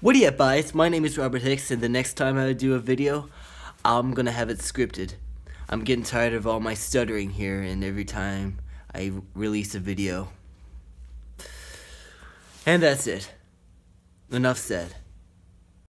What do you guys? My name is Robert Hicks, and the next time I do a video, I'm gonna have it scripted. I'm getting tired of all my stuttering here, and every time I release a video. And that's it. Enough said.